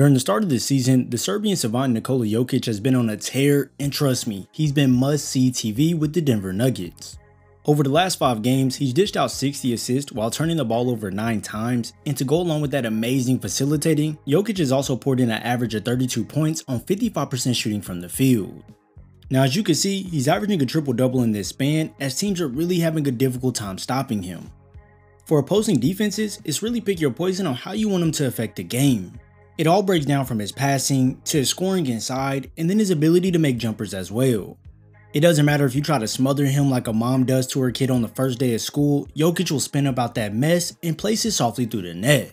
During the start of the season, the Serbian savant Nikola Jokic has been on a tear, and trust me, he's been must-see TV with the Denver Nuggets. Over the last 5 games, he's dished out 60 assists while turning the ball over 9 times, and to go along with that amazing facilitating, Jokic has also poured in an average of 32 points on 55% shooting from the field. Now as you can see, he's averaging a triple-double in this span as teams are really having a difficult time stopping him. For opposing defenses, it's really pick your poison on how you want him to affect the game. It all breaks down from his passing, to his scoring inside, and then his ability to make jumpers as well. It doesn't matter if you try to smother him like a mom does to her kid on the first day of school, Jokic will spin about that mess and place it softly through the net.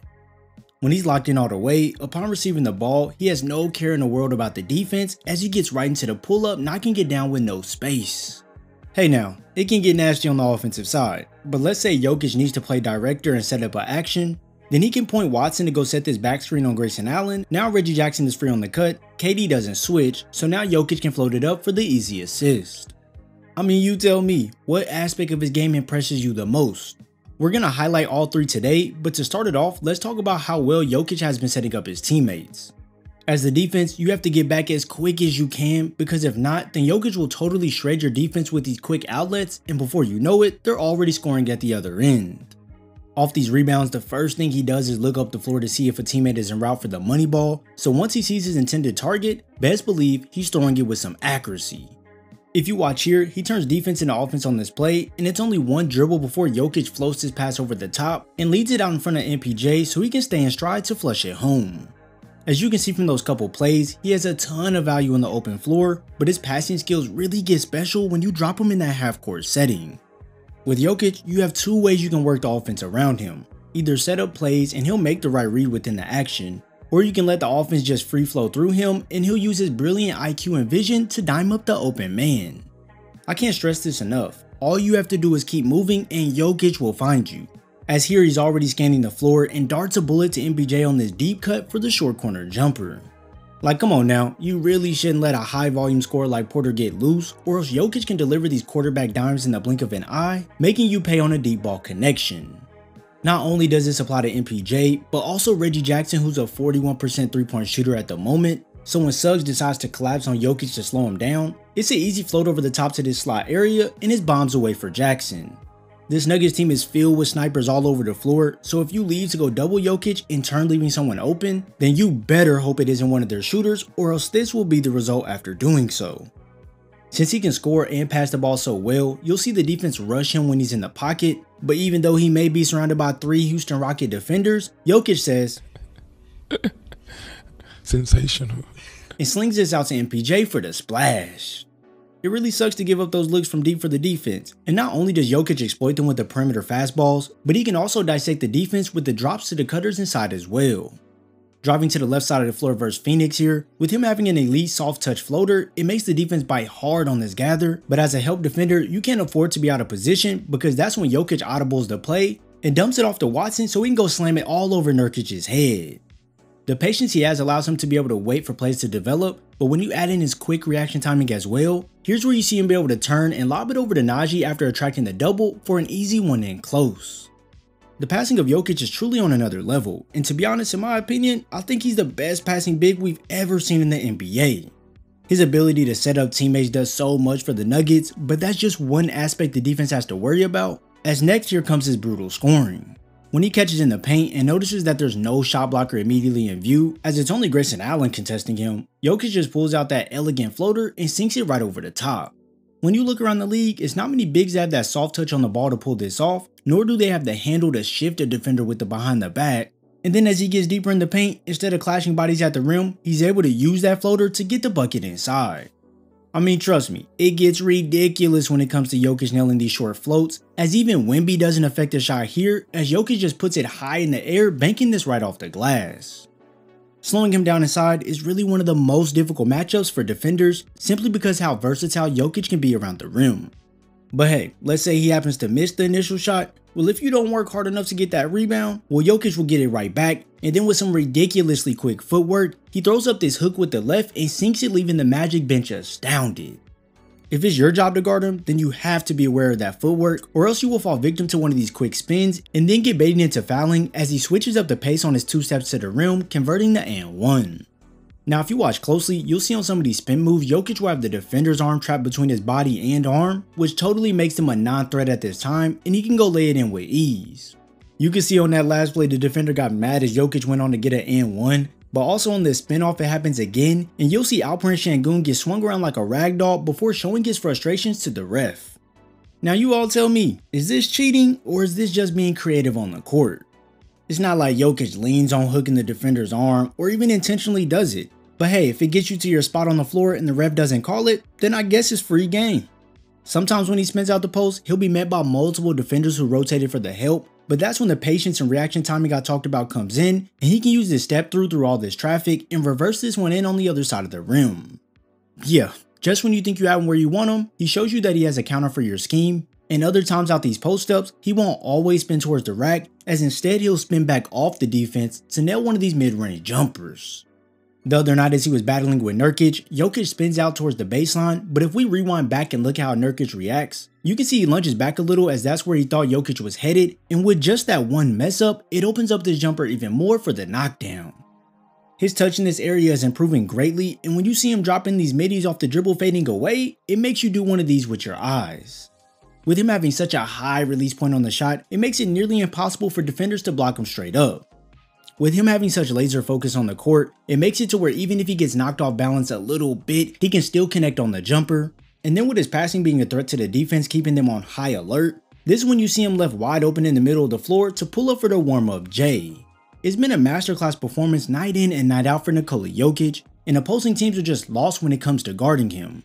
When he's locked in all the way, upon receiving the ball, he has no care in the world about the defense as he gets right into the pull-up knocking it down with no space. Hey now, it can get nasty on the offensive side, but let's say Jokic needs to play director and set up an action, then he can point Watson to go set this back screen on Grayson Allen, now Reggie Jackson is free on the cut, KD doesn't switch, so now Jokic can float it up for the easy assist. I mean you tell me, what aspect of his game impresses you the most? We're going to highlight all three today, but to start it off, let's talk about how well Jokic has been setting up his teammates. As the defense, you have to get back as quick as you can because if not, then Jokic will totally shred your defense with these quick outlets and before you know it, they're already scoring at the other end. Off these rebounds, the first thing he does is look up the floor to see if a teammate is en route for the money ball, so once he sees his intended target, best believe he's throwing it with some accuracy. If you watch here, he turns defense into offense on this play, and it's only one dribble before Jokic floats his pass over the top and leads it out in front of MPJ so he can stay in stride to flush it home. As you can see from those couple plays, he has a ton of value on the open floor, but his passing skills really get special when you drop him in that half-court setting. With Jokic, you have two ways you can work the offense around him. Either set up plays and he'll make the right read within the action, or you can let the offense just free flow through him and he'll use his brilliant IQ and vision to dime up the open man. I can't stress this enough. All you have to do is keep moving and Jokic will find you. As here he's already scanning the floor and darts a bullet to MPJ on this deep cut for the short corner jumper. Like come on now, you really shouldn't let a high volume scorer like Porter get loose or else Jokic can deliver these quarterback dimes in the blink of an eye, making you pay on a deep ball connection. Not only does this apply to MPJ, but also Reggie Jackson who's a 41% 3 point shooter at the moment, so when Suggs decides to collapse on Jokic to slow him down, it's an easy float over the top to this slot area and his bombs away for Jackson. This Nuggets team is filled with snipers all over the floor, so if you leave to go double Jokic in turn leaving someone open, then you better hope it isn't one of their shooters or else this will be the result after doing so. Since he can score and pass the ball so well, you'll see the defense rush him when he's in the pocket, but even though he may be surrounded by three Houston Rocket defenders, Jokic says, Sensational. And slings this out to MPJ for the splash. It really sucks to give up those looks from deep for the defense, and not only does Jokic exploit them with the perimeter fastballs, but he can also dissect the defense with the drops to the cutters inside as well. Driving to the left side of the floor versus Phoenix here, with him having an elite soft touch floater, it makes the defense bite hard on this gather, but as a help defender, you can't afford to be out of position because that's when Jokic audibles the play and dumps it off to Watson so he can go slam it all over Nurkic's head. The patience he has allows him to be able to wait for plays to develop, but when you add in his quick reaction timing as well, here's where you see him be able to turn and lob it over to Nnaji after attracting the double for an easy one in close. The passing of Jokic is truly on another level, and to be honest in my opinion, I think he's the best passing big we've ever seen in the NBA. His ability to set up teammates does so much for the Nuggets, but that's just one aspect the defense has to worry about, as next year comes his brutal scoring. When he catches in the paint and notices that there's no shot blocker immediately in view, as it's only Grayson Allen contesting him, Jokic just pulls out that elegant floater and sinks it right over the top. When you look around the league, it's not many bigs that have that soft touch on the ball to pull this off, nor do they have the handle to shift a defender with the behind the back. And then as he gets deeper in the paint, instead of clashing bodies at the rim, he's able to use that floater to get the bucket inside. I mean, trust me, it gets ridiculous when it comes to Jokic nailing these short floats, as even Wemby doesn't affect the shot here, as Jokic just puts it high in the air, banking this right off the glass. Slowing him down inside is really one of the most difficult matchups for defenders, simply because how versatile Jokic can be around the rim. But hey, let's say he happens to miss the initial shot, well if you don't work hard enough to get that rebound, well Jokic will get it right back, and then with some ridiculously quick footwork, he throws up this hook with the left and sinks it leaving the Magic bench astounded. If it's your job to guard him, then you have to be aware of that footwork or else you will fall victim to one of these quick spins and then get baited into fouling as he switches up the pace on his two steps to the rim, converting the and one. Now if you watch closely, you'll see on some of these spin moves, Jokic will have the defender's arm trapped between his body and arm, which totally makes him a non-threat at this time and he can go lay it in with ease. You can see on that last play the defender got mad as Jokic went on to get an n one but also on this spinoff, it happens again, and you'll see Alperen Sengun get swung around like a rag doll before showing his frustrations to the ref. Now you all tell me, is this cheating or is this just being creative on the court? It's not like Jokic leans on hooking the defender's arm or even intentionally does it. But hey, if it gets you to your spot on the floor and the ref doesn't call it, then I guess it's free game. Sometimes when he spins out the post, he'll be met by multiple defenders who rotated for the help, but that's when the patience and reaction time he got talked about comes in, and he can use this step through through all this traffic and reverse this one in on the other side of the rim. Yeah, just when you think you have him where you want him, he shows you that he has a counter for your scheme, and other times out these post ups, he won't always spin towards the rack, as instead he'll spin back off the defense to nail one of these mid-range jumpers. The other night as he was battling with Nurkic, Jokic spins out towards the baseline, but if we rewind back and look how Nurkic reacts, you can see he lunges back a little as that's where he thought Jokic was headed, and with just that one mess up, it opens up the jumper even more for the knockdown. His touch in this area is improving greatly, and when you see him dropping these middies off the dribble fading away, it makes you do one of these with your eyes. With him having such a high release point on the shot, it makes it nearly impossible for defenders to block him straight up. With him having such laser focus on the court, it makes it to where even if he gets knocked off balance a little bit, he can still connect on the jumper. And then with his passing being a threat to the defense, keeping them on high alert, this is when you see him left wide open in the middle of the floor to pull up for the warm-up J. It's been a masterclass performance night in and night out for Nikola Jokic, and opposing teams are just lost when it comes to guarding him.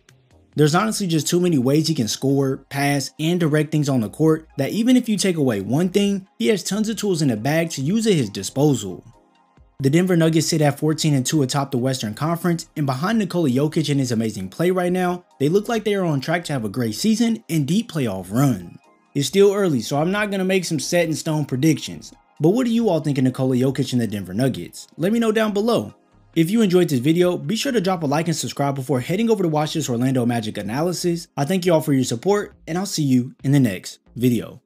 There's honestly just too many ways he can score, pass, and direct things on the court that even if you take away one thing, he has tons of tools in the bag to use at his disposal. The Denver Nuggets sit at 14 and 2 atop the Western Conference, and behind Nikola Jokic and his amazing play right now, they look like they are on track to have a great season and deep playoff run. It's still early, so I'm not going to make some set in stone predictions. But what do you all think of Nikola Jokic and the Denver Nuggets? Let me know down below. If you enjoyed this video, be sure to drop a like and subscribe before heading over to watch this Orlando Magic analysis. I thank you all for your support, and I'll see you in the next video.